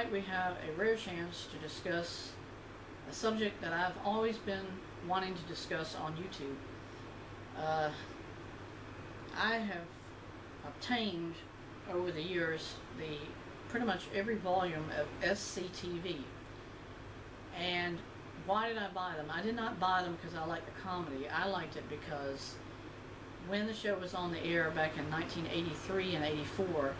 Tonight we have a rare chance to discuss a subject that I've always been wanting to discuss on YouTube. Uh, I have obtained over the years the pretty much every volume of SCTV. And why did I buy them? I did not buy them because I like the comedy. I liked it because when the show was on the air back in 1983 and 84,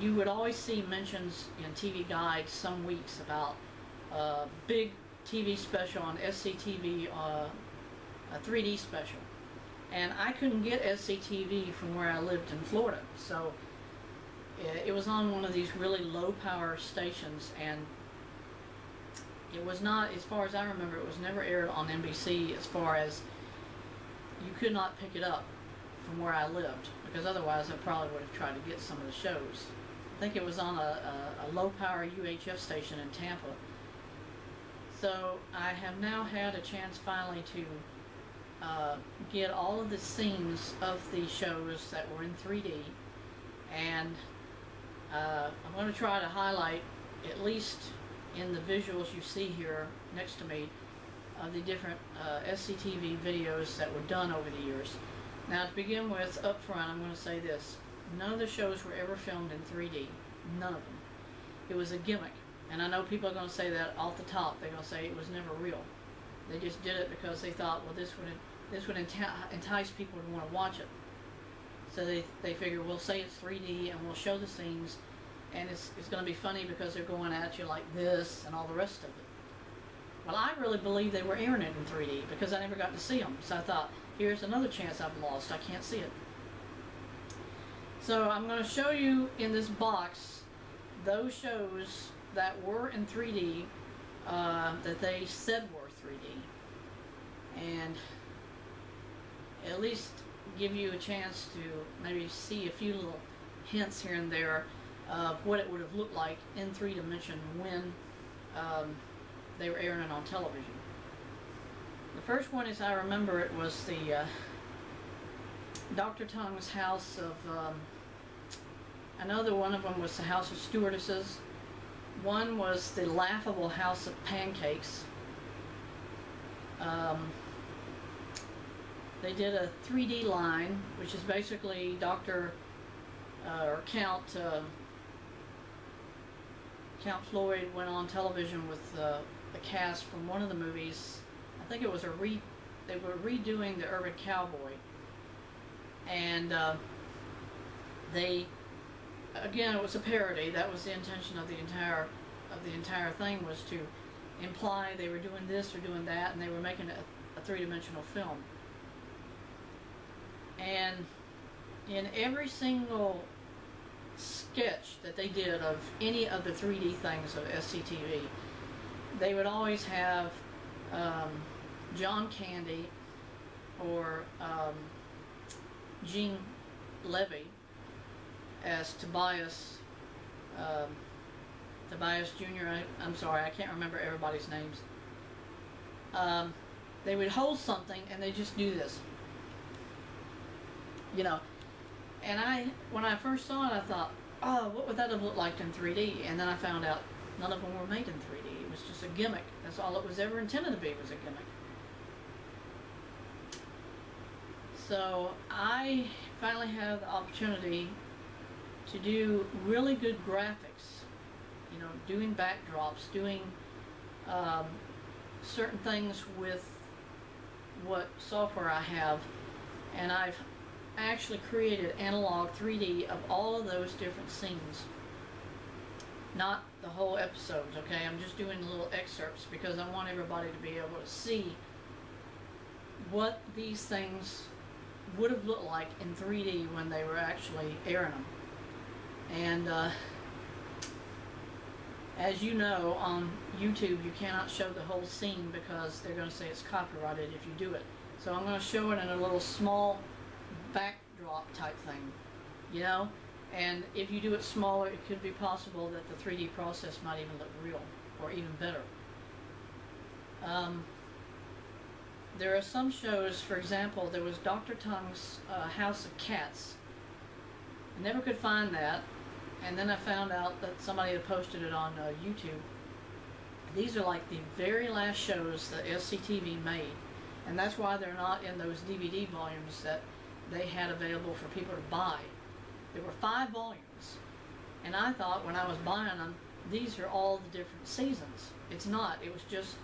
you would always see mentions in TV Guide some weeks about a big TV special on SCTV, uh, a 3D special. And I couldn't get SCTV from where I lived in Florida. So it was on one of these really low power stations and it was not, as far as I remember, it was never aired on NBC as far as you could not pick it up from where I lived because otherwise I probably would have tried to get some of the shows. I think it was on a, a, a low power UHF station in Tampa. So I have now had a chance finally to uh, get all of the scenes of the shows that were in 3D and uh, I'm going to try to highlight at least in the visuals you see here next to me of the different uh, SCTV videos that were done over the years. Now to begin with, up front, I'm going to say this. None of the shows were ever filmed in 3D. None of them. It was a gimmick. And I know people are going to say that off the top. They're going to say it was never real. They just did it because they thought, well, this would this would entice people to want to watch it. So they, they figure we'll say it's 3D and we'll show the scenes and it's, it's going to be funny because they're going at you like this and all the rest of it. Well, I really believe they were airing it in 3D because I never got to see them. So I thought, here's another chance I've lost. I can't see it. So I'm going to show you in this box those shows that were in 3D uh, that they said were 3D. And at least give you a chance to maybe see a few little hints here and there of what it would have looked like in three dimension when um, they were airing it on television. The first one, is I remember it, was the uh, Dr. Tongue's House of, um, another one of them was the House of Stewardesses. One was the Laughable House of Pancakes. Um, they did a 3D line, which is basically Dr. Uh, or Count uh, Count Floyd went on television with uh, the cast from one of the movies. I think it was a re. They were redoing the Urban Cowboy, and uh, they again it was a parody. That was the intention of the entire of the entire thing was to imply they were doing this or doing that, and they were making a, a three-dimensional film. And in every single sketch that they did of any of the 3D things of SCTV, they would always have um, John Candy or um, Gene Levy as Tobias, um, Tobias Jr. I, am sorry, I can't remember everybody's names. Um, they would hold something and they just do this. You know, and I, when I first saw it, I thought, oh, what would that have looked like in 3D? And then I found out none of them were made in 3D. It was just a gimmick. That's all it was ever intended to be, was a gimmick. So I finally have the opportunity to do really good graphics. You know, doing backdrops, doing um, certain things with what software I have. And I've actually created analog 3D of all of those different scenes. Not the whole episodes, okay? I'm just doing little excerpts because I want everybody to be able to see what these things would have looked like in 3D when they were actually airing them. And uh, as you know, on YouTube, you cannot show the whole scene because they're going to say it's copyrighted if you do it. So I'm going to show it in a little small backdrop type thing, you know? And if you do it smaller, it could be possible that the 3D process might even look real, or even better. Um, there are some shows, for example, there was Dr. Tongue's uh, House of Cats. I never could find that, and then I found out that somebody had posted it on uh, YouTube. These are like the very last shows that SCTV made, and that's why they're not in those DVD volumes that they had available for people to buy. There were five volumes, and I thought when I was buying them, these are all the different seasons. It's not. It was just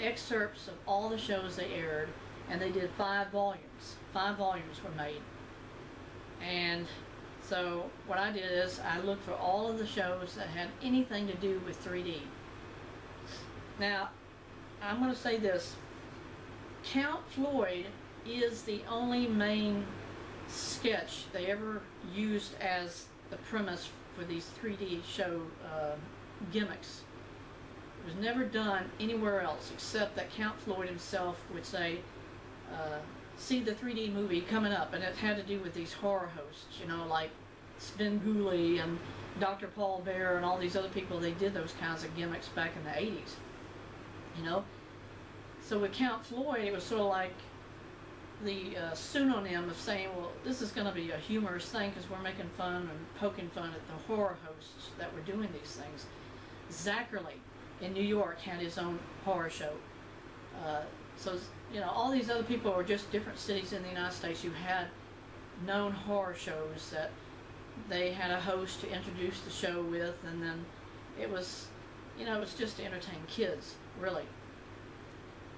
excerpts of all the shows they aired, and they did five volumes. Five volumes were made. And so what I did is I looked for all of the shows that had anything to do with 3D. Now, I'm going to say this. Count Floyd is the only main sketch they ever used as the premise for these 3D show uh, gimmicks. It was never done anywhere else except that Count Floyd himself would say, uh, see the 3D movie coming up, and it had to do with these horror hosts, you know, like Svengoolie and Dr. Paul Bearer and all these other people. They did those kinds of gimmicks back in the 80s, you know. So with Count Floyd, it was sort of like the uh, pseudonym of saying, well, this is going to be a humorous thing because we're making fun and poking fun at the horror hosts that were doing these things. Zacherle in New York had his own horror show. Uh, so, you know, all these other people were just different cities in the United States who had known horror shows that they had a host to introduce the show with, and then it was, you know, it was just to entertain kids, really.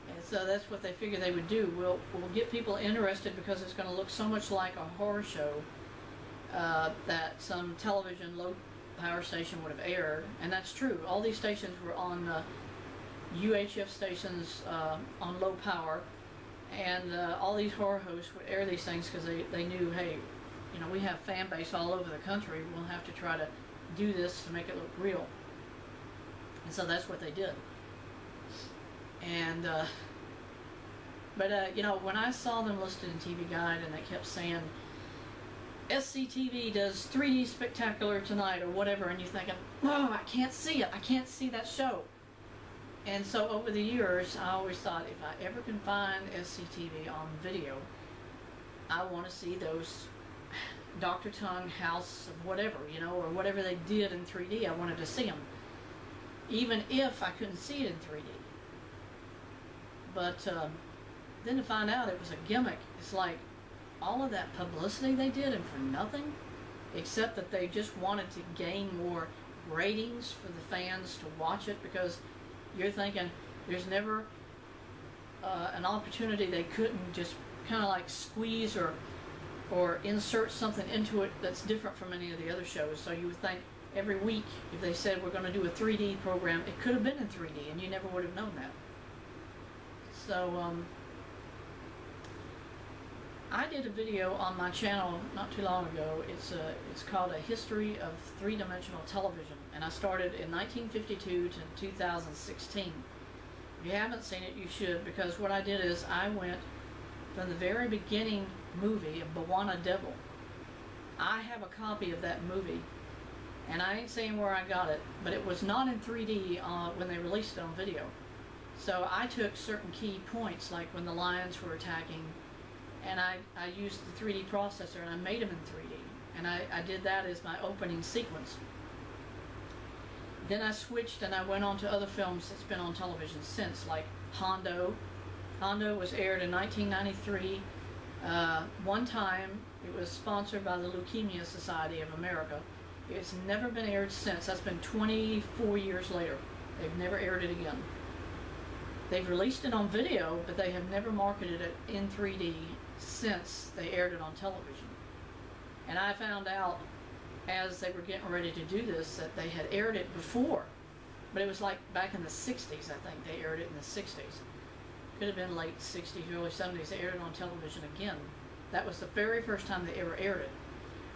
And so that's what they figured they would do. We'll, we'll get people interested because it's going to look so much like a horror show uh, that some television low power station would have aired. And that's true. All these stations were on uh, UHF stations uh, on low power. And uh, all these horror hosts would air these things because they, they knew, hey, you know, we have fan base all over the country. We'll have to try to do this to make it look real. And so that's what they did. And, uh, but, uh, you know, when I saw them listed in TV Guide and they kept saying, SCTV does 3D Spectacular tonight or whatever, and you're thinking, oh, I can't see it. I can't see that show. And so over the years, I always thought if I ever can find SCTV on video, I want to see those Dr. Tongue House of whatever, you know, or whatever they did in 3D. I wanted to see them, even if I couldn't see it in 3D. But um, then to find out it was a gimmick, it's like all of that publicity they did and for nothing, except that they just wanted to gain more ratings for the fans to watch it because you're thinking there's never uh, an opportunity they couldn't just kind of like squeeze or or insert something into it that's different from any of the other shows. So you would think every week if they said we're going to do a 3D program, it could have been in 3D and you never would have known that. So um, I did a video on my channel not too long ago. It's a, it's called A History of Three-Dimensional Television and I started in 1952 to 2016. If you haven't seen it, you should because what I did is I went from the very beginning movie Bwana Devil. I have a copy of that movie, and I ain't saying where I got it, but it was not in 3D uh, when they released it on video. So I took certain key points, like when the lions were attacking, and I, I used the 3D processor and I made them in 3D. And I, I did that as my opening sequence. Then I switched and I went on to other films that's been on television since, like Hondo. Hondo was aired in 1993 uh, one time, it was sponsored by the Leukemia Society of America. It's never been aired since. That's been 24 years later. They've never aired it again. They've released it on video, but they have never marketed it in 3D since they aired it on television. And I found out as they were getting ready to do this that they had aired it before. But it was like back in the 60s, I think. They aired it in the 60s could have been late 60s, early 70s, they aired it on television again. That was the very first time they ever aired it.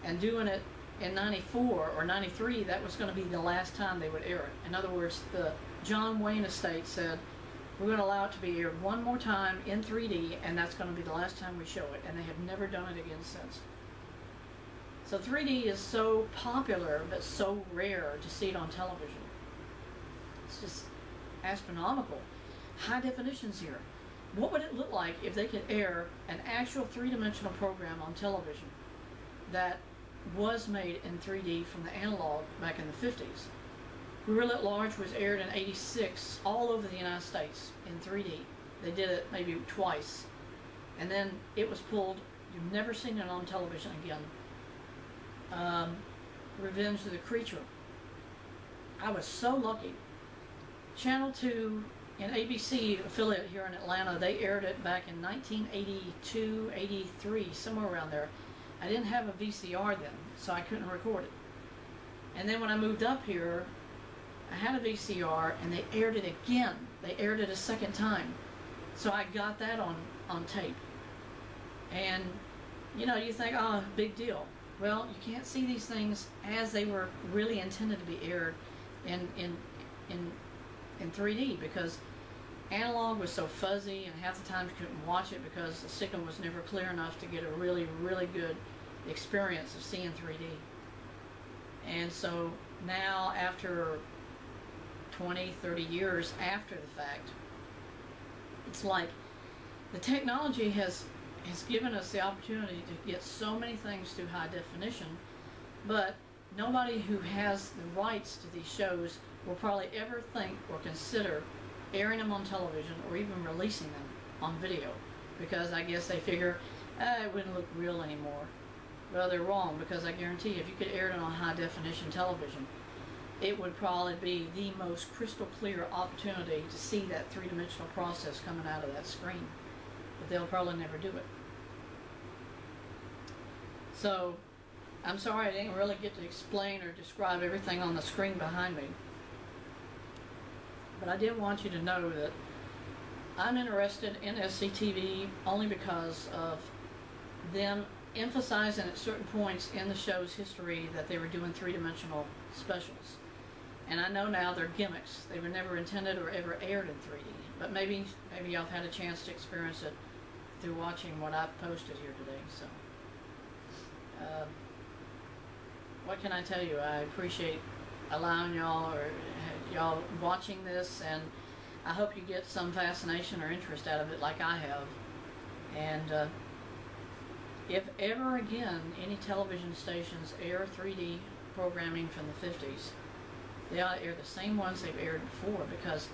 And doing it in 94 or 93, that was going to be the last time they would air it. In other words, the John Wayne estate said, we're going to allow it to be aired one more time in 3D, and that's going to be the last time we show it. And they have never done it again since. So 3D is so popular, but so rare to see it on television. It's just astronomical high definitions here. What would it look like if they could air an actual three-dimensional program on television that was made in 3D from the analog back in the 50s. Gorilla at Large was aired in 86 all over the United States in 3D. They did it maybe twice. And then it was pulled, you've never seen it on television again. Um, Revenge of the Creature. I was so lucky. Channel 2 and ABC affiliate here in Atlanta, they aired it back in 1982, 83, somewhere around there. I didn't have a VCR then, so I couldn't record it. And then when I moved up here, I had a VCR and they aired it again. They aired it a second time. So I got that on, on tape. And, you know, you think, oh, big deal. Well, you can't see these things as they were really intended to be aired in, in, in, in 3D because analog was so fuzzy and half the time you couldn't watch it because the signal was never clear enough to get a really, really good experience of seeing 3D. And so now after 20, 30 years after the fact, it's like the technology has has given us the opportunity to get so many things to high definition, but nobody who has the rights to these shows will probably ever think or consider airing them on television or even releasing them on video because I guess they figure eh, it wouldn't look real anymore. Well, they're wrong because I guarantee if you could air it on high definition television, it would probably be the most crystal clear opportunity to see that three dimensional process coming out of that screen. But they'll probably never do it. So, I'm sorry I didn't really get to explain or describe everything on the screen behind me. But I did want you to know that I'm interested in SCTV only because of them emphasizing at certain points in the show's history that they were doing three-dimensional specials. And I know now they're gimmicks. They were never intended or ever aired in 3D. But maybe maybe y'all have had a chance to experience it through watching what I've posted here today. So, uh, what can I tell you? I appreciate allowing y'all or y'all watching this, and I hope you get some fascination or interest out of it, like I have. And uh, if ever again any television stations air 3D programming from the 50s, they ought to air the same ones they've aired before because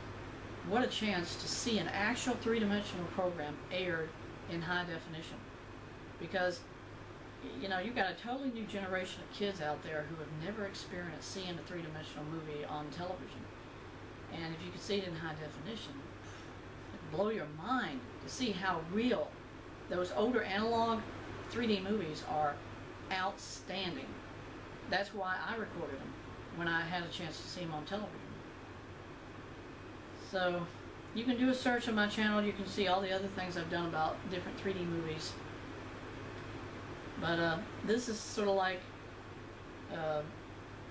what a chance to see an actual three-dimensional program aired in high definition. Because, you know, you've got a totally new generation of kids out there who have never experienced seeing a three-dimensional movie on television. And if you could see it in high definition, it'd blow your mind to see how real those older analog 3D movies are outstanding. That's why I recorded them when I had a chance to see him on television. So, you can do a search on my channel. You can see all the other things I've done about different 3D movies. But uh, this is sort of like uh,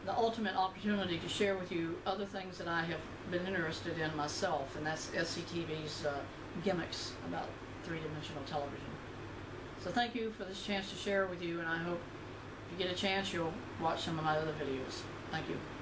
the ultimate opportunity to share with you other things that I have been interested in myself, and that's SCTV's uh, gimmicks about three-dimensional television. So thank you for this chance to share with you, and I hope if you get a chance, you'll watch some of my other videos. Thank you.